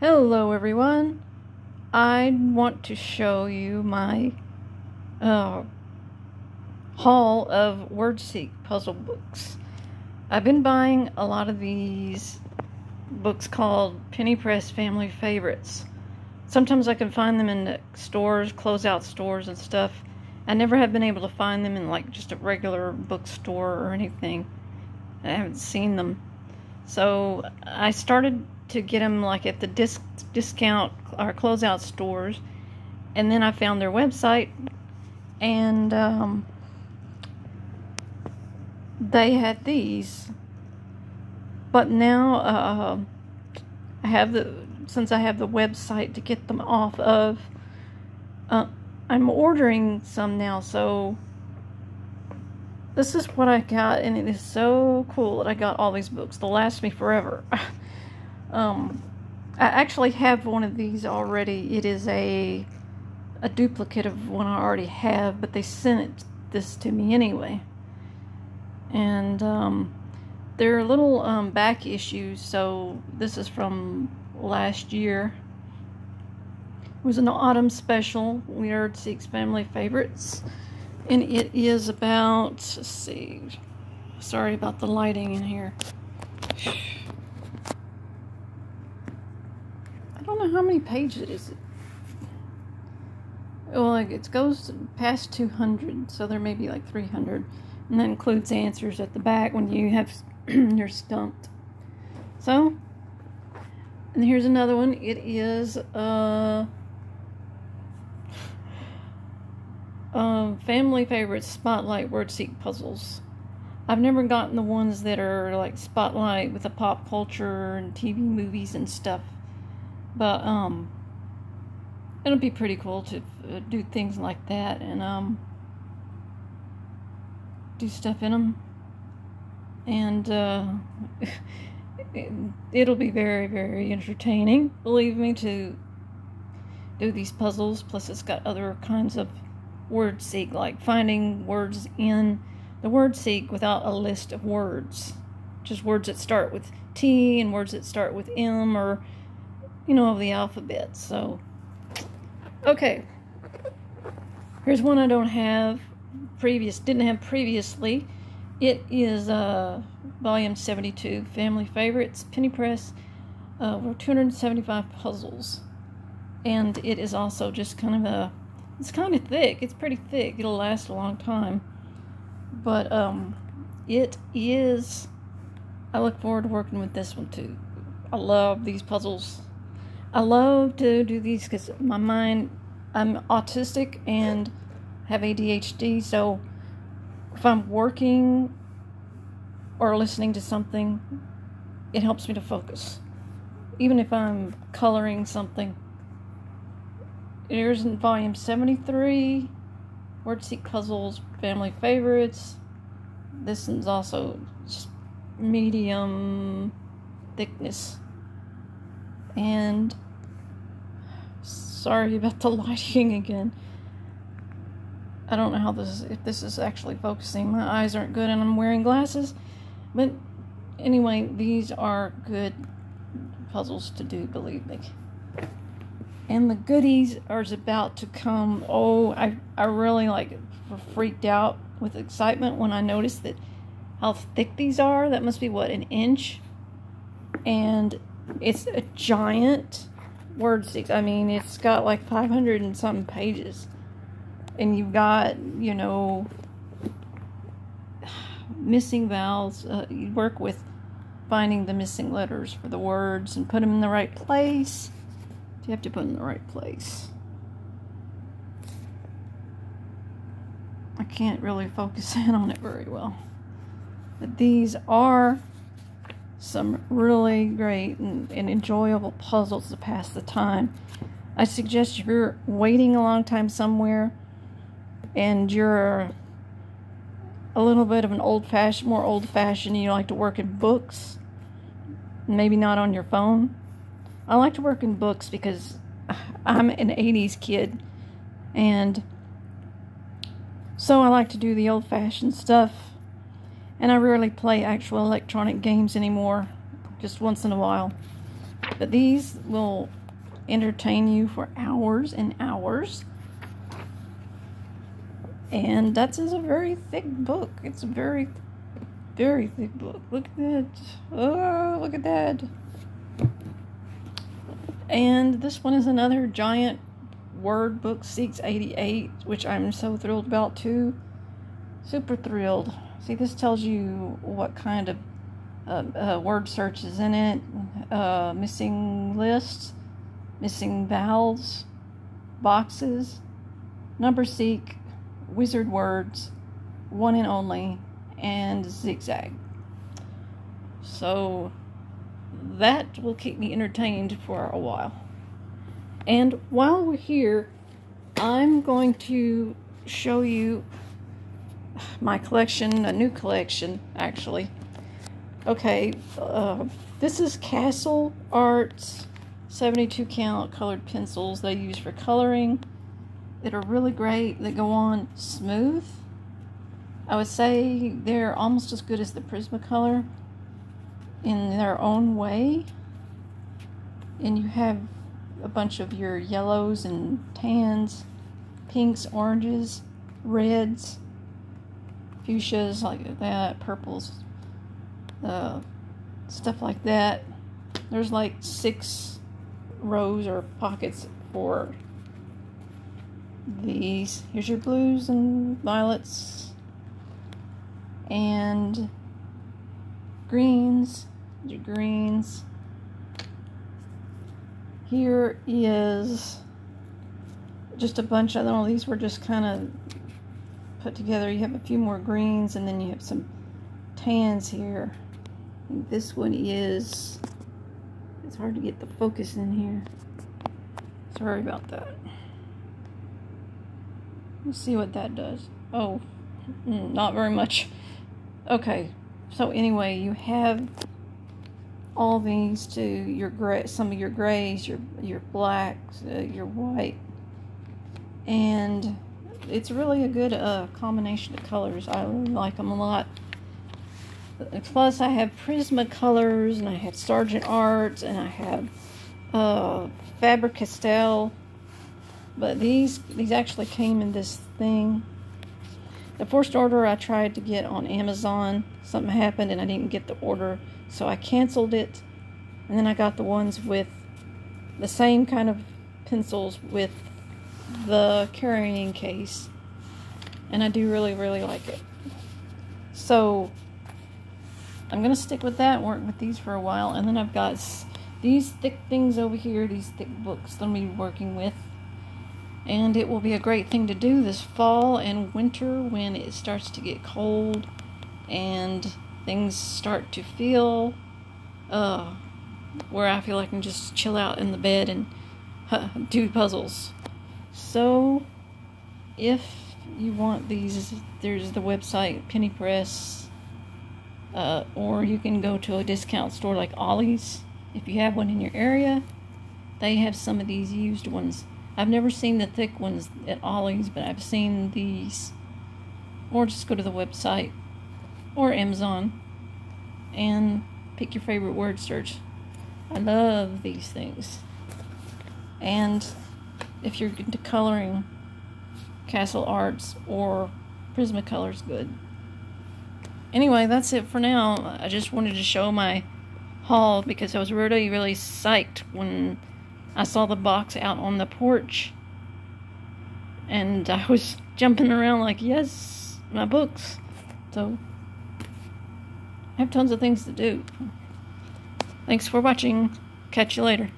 Hello everyone. I want to show you my uh, haul of WordSeek puzzle books. I've been buying a lot of these books called Penny Press Family Favorites. Sometimes I can find them in stores, closeout stores and stuff. I never have been able to find them in like just a regular bookstore or anything. I haven't seen them. So I started to get them like at the disc discount or closeout stores, and then I found their website, and um, they had these. But now uh, I have the since I have the website to get them off of. Uh, I'm ordering some now, so this is what I got, and it is so cool that I got all these books. They'll last me forever. um, I actually have one of these already. It is a a duplicate of one I already have, but they sent this to me anyway. And um, there are little um, back issues, so this is from last year. It was an autumn special, Word Seek Family Favorites and it is about, let's see, sorry about the lighting in here. I don't know how many pages it is. Well, like it goes past 200, so there may be like 300. And that includes answers at the back when you have you're stumped. So, and here's another one. It is uh Um, family favorite spotlight word seek puzzles. I've never gotten the ones that are like spotlight with the pop culture and TV movies and stuff, but um, it'll be pretty cool to uh, do things like that and um, do stuff in them, and uh, it, will be very very entertaining. Believe me to do these puzzles. Plus, it's got other kinds of word seek, like finding words in the word seek without a list of words. Just words that start with T and words that start with M or, you know, of the alphabet. So, okay. Here's one I don't have previous, didn't have previously. It is uh, volume 72, Family Favorites, Penny Press, uh, 275 puzzles. And it is also just kind of a it's kind of thick. It's pretty thick. It'll last a long time. But um, it is. I look forward to working with this one too. I love these puzzles. I love to do these because my mind. I'm autistic and have ADHD, so if I'm working or listening to something, it helps me to focus. Even if I'm coloring something Here's in volume 73. Wordseek Puzzles Family Favorites. This one's also just medium thickness. And sorry about the lighting again. I don't know how this is, if this is actually focusing. My eyes aren't good and I'm wearing glasses. But anyway, these are good puzzles to do, believe me and the goodies are about to come. Oh, I I really like freaked out with excitement when I noticed that how thick these are. That must be what an inch, and it's a giant word seek. I mean, it's got like 500 and something pages, and you've got you know missing vowels. Uh, you work with finding the missing letters for the words and put them in the right place you have to put in the right place. I can't really focus in on it very well. But these are some really great and, and, enjoyable puzzles to pass the time. I suggest if you're waiting a long time somewhere and you're a little bit of an old-fashioned, more old-fashioned, you like to work in books, maybe not on your phone, I like to work in books because I'm an 80s kid and so I like to do the old fashioned stuff and I rarely play actual electronic games anymore just once in a while But these will entertain you for hours and hours. And that is a very thick book. It's a very, very thick book. Look at that. Oh, look at that. And this one is another giant word book, 688, which I'm so thrilled about too. Super thrilled. See, this tells you what kind of uh, uh, word search is in it, uh, missing lists, missing vowels, boxes, number seek, wizard words, one and only, and zigzag. So that will keep me entertained for a while. And while we're here, I'm going to show you my collection, a new collection actually. Okay, uh, this is Castle Arts 72 count colored pencils they use for coloring that are really great. They go on smooth. I would say they're almost as good as the Prismacolor in their own way. And you have a bunch of your yellows and tans, pinks, oranges, reds, fuchsias like that, purples, uh, stuff like that. There's like six rows or pockets for these. Here's your blues and violets and greens, your greens. Here is just a bunch of them. These were just kind of put together. You have a few more greens and then you have some tans here. This one is, it's hard to get the focus in here. Sorry about that. Let's see what that does. Oh, mm, not very much. Okay, so anyway, you have all these to your gray, some of your grays, your your blacks, uh, your white, and it's really a good uh, combination of colors. I really like them a lot. Plus, I have Prismacolors, and I have Sargent Arts, and I have uh, Faber-Castell. But these these actually came in this thing. The first order I tried to get on Amazon, something happened and I didn't get the order, so I canceled it. And then I got the ones with the same kind of pencils with the carrying case. And I do really, really like it. So I'm going to stick with that, work with these for a while. And then I've got these thick things over here, these thick books that I'm be working with and it will be a great thing to do this fall and winter when it starts to get cold and things start to feel uh, where I feel like I can just chill out in the bed and do puzzles. So, if you want these, there's the website Penny Press, uh, or you can go to a discount store like Ollie's. If you have one in your area, they have some of these used ones. I've never seen the thick ones at Ollie's, but I've seen these. Or just go to the website or Amazon and pick your favorite word search. I love these things. And if you're into coloring, Castle Arts or Prismacolor's good. Anyway, that's it for now. I just wanted to show my haul because I was really, really psyched when I saw the box out on the porch and I was jumping around like, yes, my books. So, I have tons of things to do. Thanks for watching. Catch you later.